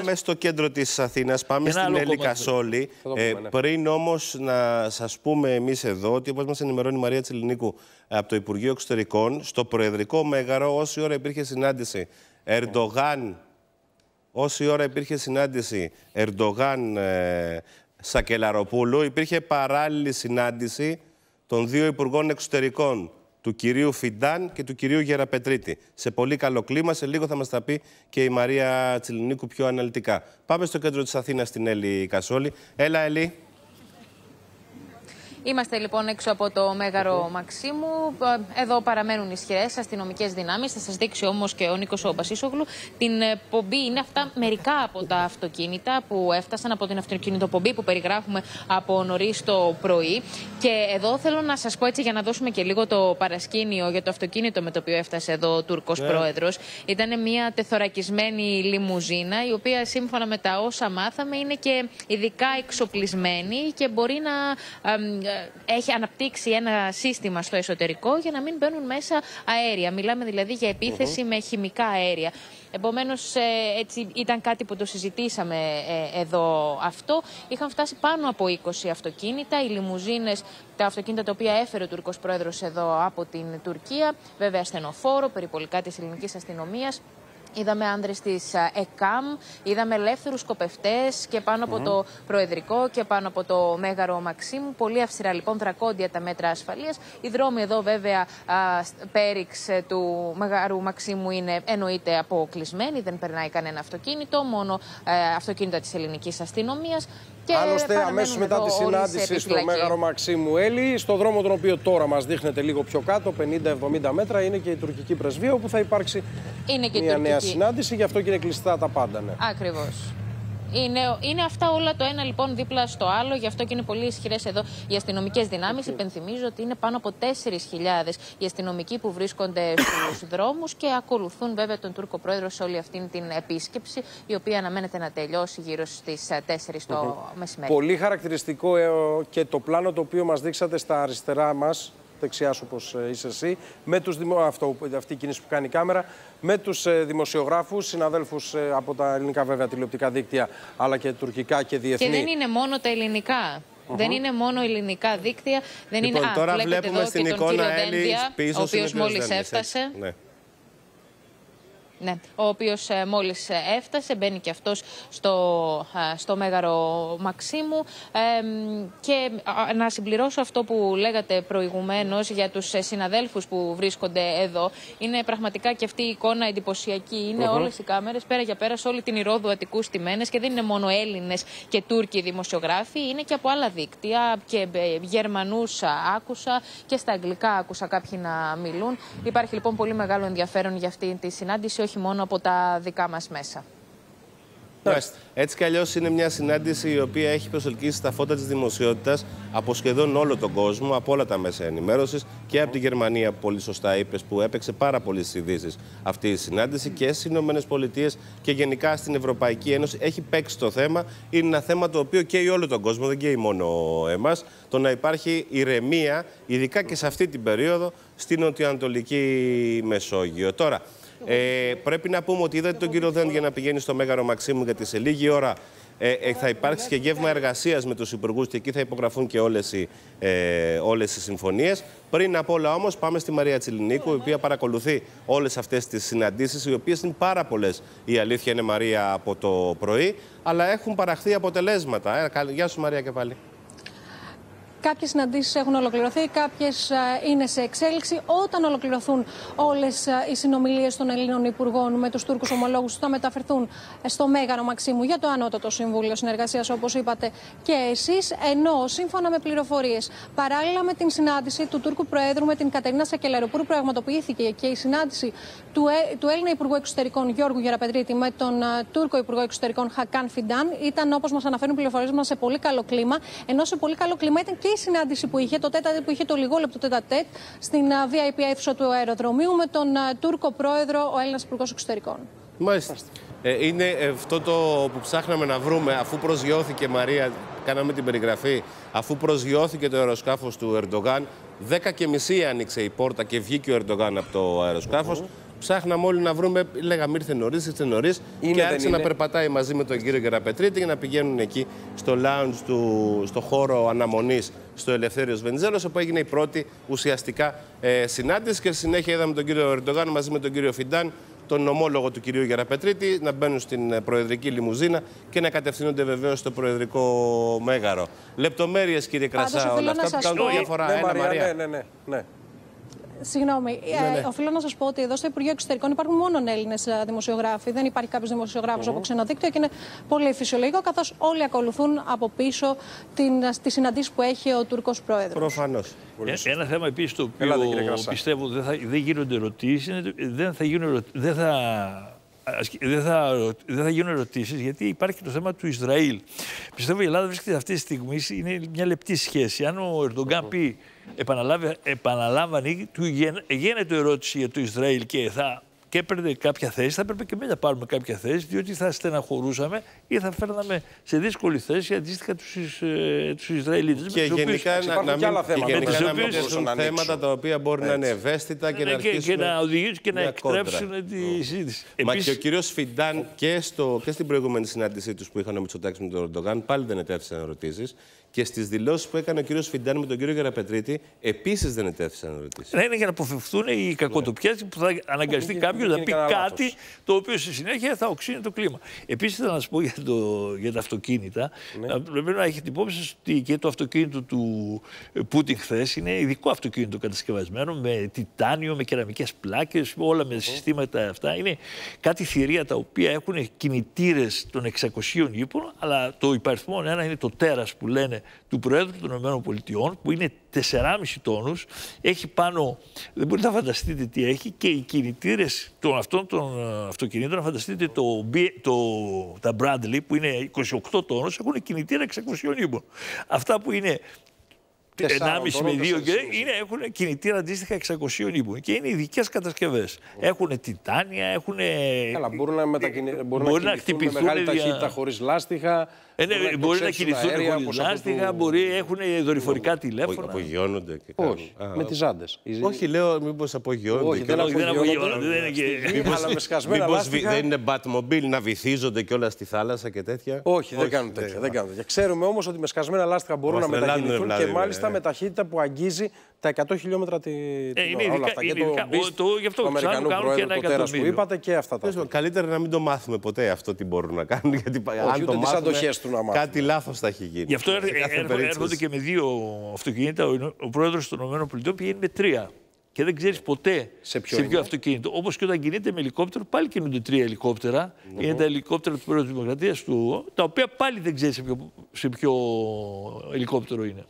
Πάμε στο κέντρο της Αθήνας, πάμε στην Έλλη Κασόλη. Ε, ναι. πριν όμως να σας πούμε εμείς εδώ ότι όπως μας ενημερώνει η Μαρία Τσιλινίκου από το Υπουργείο Εξωτερικών, στο Προεδρικό Μέγαρο, όση ώρα υπήρχε συνάντηση Ερντογάν, όση ώρα υπήρχε συνάντηση Ερντογάν ε, Σακελαροπούλου, υπήρχε παράλληλη συνάντηση των δύο Υπουργών Εξωτερικών του κυρίου Φιντάν και του κυρίου Γεραπετρίτη. Σε πολύ καλό κλίμα. Σε λίγο θα μας τα πει και η Μαρία Τσιλινίκου πιο αναλυτικά. Πάμε στο κέντρο της Αθήνας στην Έλλη Κασόλη. Έλα, Έλλη. Είμαστε λοιπόν έξω από το Μέγαρο Μαξίμου. Εδώ παραμένουν ισχυρέ αστυνομικές δυνάμεις. Θα σας δείξει όμως και ο Νίκος Μπασίσογλου. Την ε, πομπή είναι αυτά μερικά από τα αυτοκίνητα που έφτασαν από την αυτοκινητοπομπή που περιγράφουμε από νωρίς το πρωί. Και εδώ θέλω να σας πω έτσι για να δώσουμε και λίγο το παρασκήνιο για το αυτοκίνητο με το οποίο έφτασε εδώ ο Τούρκος yeah. Ναι. πρόεδρος. Ήταν μια τεθωρακισμένη λιμουζίνα, η οποία σύμφωνα με τα όσα μάθαμε είναι και ειδικά εξοπλισμένη και μπορεί να έχει αναπτύξει ένα σύστημα στο εσωτερικό για να μην μπαίνουν μέσα αέρια. Μιλάμε δηλαδή για επίθεση με χημικά αέρια. Επομένως, ε, έτσι ήταν κάτι που το συζητήσαμε ε, εδώ αυτό. Είχαν φτάσει πάνω από 20 αυτοκίνητα. Οι λιμουζίνες, τα αυτοκίνητα τα οποία έφερε ο Τουρκό πρόεδρος εδώ από την Τουρκία. Βέβαια, στενοφόρο, περιπολικά της ελληνικής αστυνομίας. Είδαμε άνδρες της ΕΚΑΜ, είδαμε ελεύθερους σκοπευτές και πάνω από το Προεδρικό και πάνω από το Μέγαρο Μαξίμου. Πολύ αυστηρά λοιπόν, δρακόντια τα μέτρα ασφαλείας. Οι δρόμοι εδώ, βέβαια, πέριξ ε, του Μέγαρου Μαξίμου είναι εννοείται αποκλεισμένοι. Δεν περνάει κανένα αυτοκίνητο, μόνο ε, αυτοκίνητα της ελληνικής αστυνομίας. Άλλωστε, αμέσως μετά τη συνάντηση στο Μέγαρο Μαξίμου Έλλη, στο δρόμο τον οποίο τώρα μας δείχνετε λίγο πιο κάτω, 50-70 μέτρα, είναι και η τουρκική πρεσβεία, όπου θα υπάρξει είναι και μια νέα συνάντηση. Γι' αυτό και είναι κλειστά τα πάντα. Ναι. Ακριβώς. Είναι, είναι αυτά όλα το ένα λοιπόν δίπλα στο άλλο, γι' αυτό και είναι πολύ ισχυρές εδώ οι αστυνομικές δυνάμεις. Υπενθυμίζω ότι είναι πάνω από 4.000 οι αστυνομικοί που βρίσκονται στους δρόμους και ακολουθούν βέβαια τον Τούρκο πρόεδρο σε όλη αυτή την επίσκεψη, η οποία αναμένεται να τελειώσει γύρω στις 4 το μεσημέρι. Πολύ χαρακτηριστικό ε, και το πλάνο το οποίο μας δείξατε στα αριστερά μας δεξιά σου όπως ε, είσαι εσύ, με τους δημο... Αυτό, αυτή η κίνηση που κάνει η κάμερα, με τους ε, δημοσιογράφους, συναδέλφους ε, από τα ελληνικά βέβαια τηλεοπτικά δίκτυα, αλλά και τουρκικά και διεθνή. Και δεν είναι μόνο τα ελληνικά. Δεν είναι μόνο ελληνικά δίκτυα. Δεν λοιπόν, είναι... τώρα βλέπουμε στην εικόνα Έλλης πίσω ο οποίος μόλις έφτασε. Ναι. Ναι, ο οποίος ε, μόλις ε, έφτασε, μπαίνει και αυτός στο, ε, στο Μέγαρο Μαξίμου. και να συμπληρώσω αυτό που λέγατε προηγουμένως για τους συναδέλφους που βρίσκονται εδώ. Είναι πραγματικά και αυτή η εικόνα εντυπωσιακή. Είναι uh -huh. όλες οι κάμερες πέρα για πέρα σε όλη την Ηρόδου Αττικού στημένες και δεν είναι μόνο Έλληνες και Τούρκοι δημοσιογράφοι. Είναι και από άλλα δίκτυα και Γερμανούς άκουσα και στα αγγλικά άκουσα κάποιοι να μιλούν. Υπάρχει λοιπόν πολύ μεγάλο ενδιαφέρον για αυτή τη συνάντηση όχι μόνο από τα δικά μας μέσα. Έτσι κι αλλιώς είναι μια συνάντηση η οποία έχει προσελκύσει τα φώτα της δημοσιότητας από σχεδόν όλο τον κόσμο, από όλα τα μέσα ενημέρωσης και από τη Γερμανία, που πολύ σωστά είπες, που έπαιξε πάρα πολλές ειδήσεις αυτή η συνάντηση και στις Ηνωμένες Πολιτείες και γενικά στην Ευρωπαϊκή Ένωση. Έχει παίξει το θέμα. Είναι ένα θέμα το οποίο καίει όλο τον κόσμο, δεν καίει μόνο εμάς. Το να υπάρχει ηρεμία, ειδικά και σε αυτή την περίοδο, στην Νοτιοανατολική Μεσόγειο. Τώρα, ε, πρέπει να πούμε ότι είδατε τον κύριο Δέντ για να πηγαίνει στο Μέγαρο Μαξίμου, γιατί σε λίγη ώρα ε, ε, θα υπάρξει και γεύμα εργασίας με τους υπουργούς και εκεί θα υπογραφούν και όλες οι, ε, όλες οι συμφωνίες. Πριν από όλα όμως, πάμε στη Μαρία Τσιλινίκου, η οποία παρακολουθεί όλες αυτές τις συναντήσεις, οι οποίες είναι πάρα πολλές. Η αλήθεια είναι, Μαρία, από το πρωί, αλλά έχουν παραχθεί αποτελέσματα. Ε, γεια σου, Μαρία, και πάλι. Κάποιες συναντήσεις έχουν ολοκληρωθεί, κάποιες είναι σε εξέλιξη. Όταν ολοκληρωθούν όλες οι συνομιλίες των Ελλήνων Υπουργών με τους Τούρκους ομολόγους, θα μεταφερθούν στο Μέγαρο Μαξίμου για το Ανώτατο Συμβούλιο Συνεργασίας, όπως είπατε και εσείς. Ενώ, σύμφωνα με πληροφορίες, παράλληλα με την συνάντηση του Τούρκου Προέδρου με την Κατερίνα Σακελαροπούλου, πραγματοποιήθηκε και η συνάντηση του, ε, του Έλληνα Υπουργού Εξωτερικών Γιώργου Γεραπετρίτη με τον Τούρκο Υπουργό Εξωτερικών Χακάν Φιντάν. Ήταν, όπως μας αναφέρουν πληροφορίες μας, σε πολύ καλό κλίμα. Ενώ σε πολύ καλό κλίμα ήταν και η συνάντηση που είχε, το τέτα, που είχε το λιγόλεπτο τέτα τέτ στην VIP αίθουσα του αεροδρομίου με τον Τούρκο πρόεδρο, ο Έλληνας Υπουργός Εξωτερικών. Μάλιστα. Ε, είναι αυτό το που ψάχναμε να βρούμε, αφού προσγειώθηκε Μαρία, κάναμε την περιγραφή, αφού προσγειώθηκε το αεροσκάφος του Ερντογάν, 10 και μισή άνοιξε η πόρτα και βγήκε ο Ερντογάν από το αεροσκάφος. Ψάχναμε όλοι να βρούμε, λέγαμε ήρθε νωρίς, ήρθε νωρίς. Είναι, Και δεν άρχισε είναι. να περπατάει μαζί με τον κύριο Γεραπετρίτη για να πηγαίνουν εκεί στο lounge του, στο χώρο αναμονής στο Ελευθέριος Βενιζέλος, όπου έγινε η πρώτη ουσιαστικά ε, συνάντηση. Και στη συνέχεια είδαμε τον κύριο Ερντογάν μαζί με τον κύριο Φιντάν, τον ομόλογο του κυρίου Γεραπετρίτη, να μπαίνουν στην ε, προεδρική λιμουζίνα και να κατευθύνονται βεβαίως στο προεδρικό μέγαρο. Λεπτομέρειες, κύριε Πάντως, Κρασά, οφείλω όλα να αυτά που σας κάνουν πω- διαφορά. Ναι, Έλα, Μαρία, Μαρία. ναι, ναι, ναι, ναι. Συγγνώμη, Ναι, ε, οφείλω να σας πω ότι εδώ στο Υπουργείο Εξωτερικών υπάρχουν μόνο Έλληνες δημοσιογράφοι. Δεν υπάρχει κάποιος δημοσιογράφος από ξένο δίκτυο και είναι πολύ φυσιολογικό, καθώς όλοι ακολουθούν από πίσω την, τις συναντήσεις που έχει ο Τούρκος Πρόεδρος. Προφανώς. Ε, Ένα θέμα επίσης το οποίο Ελάτε, κύριε Κρασά. πιστεύω δεν, θα, δεν γίνονται ερωτήσεις, δεν θα γίνουν, ερω- δεν θα, ασκ- δεν θα, δεν θα γίνουν ερωτήσεις γιατί υπάρχει το θέμα του Ισραήλ. Πιστεύω η Ελλάδα βρίσκεται αυτή τη στιγμή είναι μια λεπτή σχέση. Αν ο Ερντογκάν πει επαναλάβει, επαναλάμβανε, του γεν- γίνεται ερώτηση για το Ισραήλ και θα και έπαιρνε κάποια θέση, θα έπρεπε και εμεί να πάρουμε κάποια θέση, διότι θα στεναχωρούσαμε ή θα φέρναμε σε δύσκολη θέση αντίστοιχα τους ε, τους Ισραηλίτες. Και με τους οποίους- γενικά να, υπάρχουν να και μην, άλλα θέματα και γενικά με τις να μην οποίες τεθούν μπορούν να θέματα ανοίξουν. τα οποία μπορεί να είναι ευαίσθητα και Ναι, να και, αρχίσουν και να οδηγήσουν και να μια κόντρα. εκτρέψουν τη συζήτηση. Μα Επίσης, και ο κύριος Φιντάν και, στο, και στην προηγούμενη συνάντησή τους που είχαν ο Μητσοτάκης με τον Ερντογάν πάλι δεν ετέθησαν ερωτήσεις. Και στις δηλώσεις που έκανε ο κύριος Φιντάν με τον κύριο Γεραπετρίτη επίσης δεν ετέθησαν ερωτήσεις. να είναι για να αποφευθούν οι κακοτοπιές που θα αναγκαστεί Μην- κάποιος μην να γίνει πει κανένα κάτι λάθος. το οποίο στη συνέχεια θα οξύνει το κλίμα. Επίσης, θέλω να σα πω για, το, για τα αυτοκίνητα. Ναι. Πρέπει να έχετε υπόψη ότι και το αυτοκίνητο του Πούτιν χθες είναι ειδικό αυτοκίνητο κατασκευασμένο με τιτάνιο, με κεραμικές πλάκες, όλα με συστήματα αυτά. Είναι κάτι θηρία τα οποία έχουν κινητήρες των 600 ύπων, αλλά το υπαριθμό ένα είναι το τέρας που λένε του Προέδρου των ΗΠΑ, που είναι 4,5 τόνους, έχει πάνω, δεν μπορείτε να φανταστείτε τι έχει και οι κινητήρες των αυτών των ε, αυτοκινήτων, να φανταστείτε το, B- το, τα Bradley που είναι 28 τόνους, έχουν κινητήρα 600 ύπων. Αυτά που είναι 1,5 Τεσσάρων με τόνων, 2 και τεσσάρων είναι, έχουν κινητήρα αντίστοιχα 600 ύπων. Και είναι ειδικές κατασκευές. Έχουν τιτάνια, έχουν. Καλά, μπορούν να, μετακινη... μπορούν Μπορεί να να κινηθούν με χτυπηθούν μεγάλη για- ταχύτητα χωρίς λάστιχα. Ε, ναι, μπορεί να εκτοξεύσουν κινηθούν αέρια, χωρίς όπως λάστιχα, απαιτούν- μπορεί, έχουν δορυφορικά Απο- τηλέφωνα. Απογειώνονται και κάνουν. Όχι, Α, με τις ζάντε. Όχι, λέω μήπως απογειώνονται. Όχι, και δεν όλα. Όχι, δεν απογειώνονται. απογειώνονται, δεν είναι και- Μήπως- αλλά με σκασμένα μήπως βι- λάστιχα. δεν είναι Batmobile να βυθίζονται και όλα στη θάλασσα και τέτοια; Όχι, δεν κάνουν τέτοια. Δεν κάνουν τέτοια. Ξέρουμε όμως ότι με σκασμένα λάστιχα μπορούν Μας να τρελάνουνε, μετακινηθούν και Βλάδι, μάλιστα ε. με ταχύτητα που αγγίζει τα 100 χιλιόμετρα τη, Ε, την είναι ώρα. ειδικά- Όλα αυτά. είναι και το ειδικά- Beast το- γι' αυτό του ξανά Αμερικανού κάνουν και Προέδρου, ένα το τέρας που εκατομμύριο. είπατε και αυτά τα. Τέλος πάντων, Καλύτερα να μην το μάθουμε ποτέ αυτό τι μπορούν να κάνουν. Γιατί αν ούτε το τις μάθουμε, αντοχές του να μάθουμε. κάτι λάθος θα έχει γίνει. Γι' αυτό Σε έρχ- κάθε έρχο- περίπτωση. έρχονται και με δύο αυτοκίνητα. Ο, ο πρόεδρος των ΗΠΑ πηγαίνει με τρία. Και δεν ξέρεις ποτέ Σε ποιο είναι. αυτοκίνητο. Όπως και όταν κινείται με ελικόπτερο, πάλι κινούνται τρία ελικόπτερα. Είναι τα ελικόπτερα του Πρόεδρου της Δημοκρατίας του, τα οποία πάλι δεν ξέρεις σε ποιο, σε ποιο ελικόπτερο είναι.